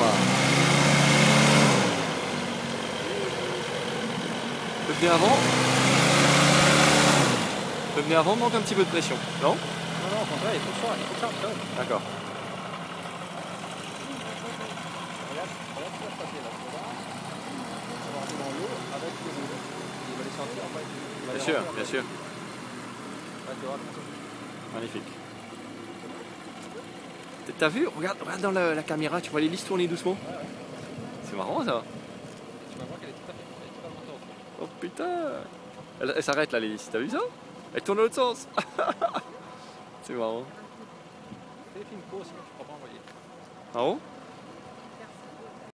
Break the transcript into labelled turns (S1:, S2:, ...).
S1: quoi. Peut venir avant Peut venir avant, manque un petit peu de pression, non?
S2: Non, non, au contraire, il faut ça, il faut que ça,
S1: D'accord. Bien sûr, bien sûr. Magnifique. T'as vu regarde, regarde dans la, la caméra, tu vois l'hélice tourner doucement. C'est marrant ça.
S2: Tu vas voir qu'elle est tout à fait, elle est totalement.
S1: Oh putain. Elle, elle s'arrête là l'hélice, t'as vu ça? Elle tourne dans l'autre sens. C'est marrant. Ah bon?